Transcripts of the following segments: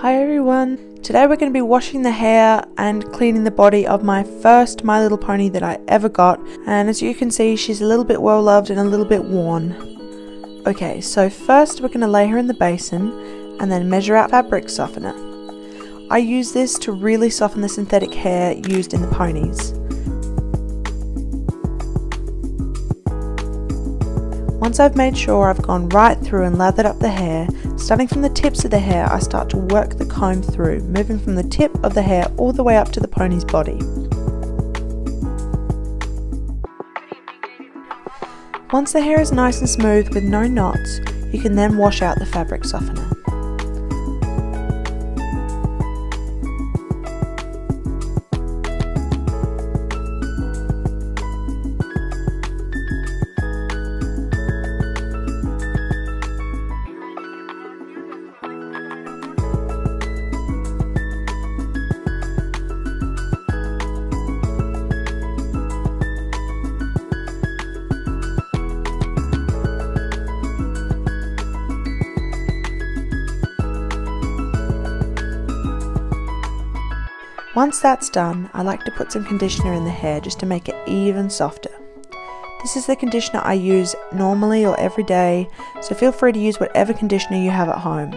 Hi everyone! Today we're going to be washing the hair and cleaning the body of my first My Little Pony that I ever got and as you can see she's a little bit well loved and a little bit worn. Okay, so first we're going to lay her in the basin and then measure out fabric softener. I use this to really soften the synthetic hair used in the ponies. Once I've made sure I've gone right through and lathered up the hair, starting from the tips of the hair I start to work the comb through, moving from the tip of the hair all the way up to the pony's body. Once the hair is nice and smooth with no knots, you can then wash out the fabric softener. Once that's done, I like to put some conditioner in the hair just to make it even softer. This is the conditioner I use normally or every day, so feel free to use whatever conditioner you have at home.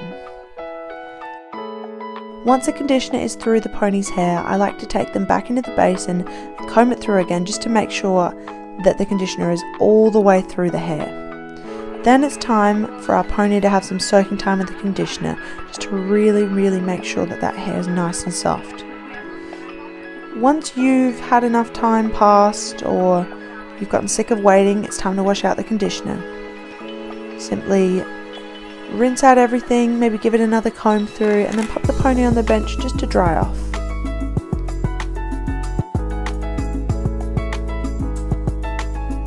Once the conditioner is through the pony's hair, I like to take them back into the basin and comb it through again just to make sure that the conditioner is all the way through the hair. Then it's time for our pony to have some soaking time with the conditioner just to really, really make sure that that hair is nice and soft. Once you've had enough time passed or you've gotten sick of waiting, it's time to wash out the conditioner. Simply rinse out everything, maybe give it another comb through, and then pop the pony on the bench just to dry off.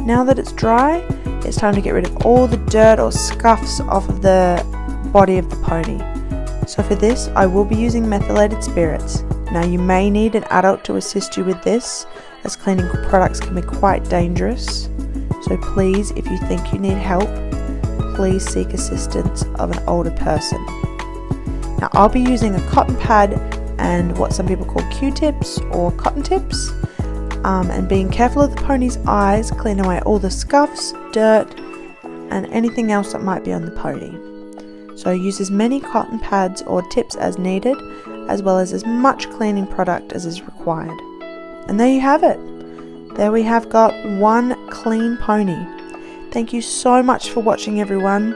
Now that it's dry, it's time to get rid of all the dirt or scuffs off of the body of the pony. So for this, I will be using methylated spirits. Now you may need an adult to assist you with this as cleaning products can be quite dangerous. So please, if you think you need help, please seek assistance of an older person. Now I'll be using a cotton pad and what some people call Q-tips or cotton tips um, and being careful of the pony's eyes, clean away all the scuffs, dirt and anything else that might be on the pony. So use as many cotton pads or tips as needed as well as as much cleaning product as is required. And there you have it. There we have got one clean pony. Thank you so much for watching everyone.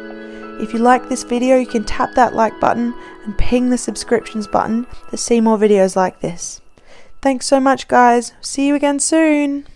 If you like this video you can tap that like button and ping the subscriptions button to see more videos like this. Thanks so much guys. See you again soon.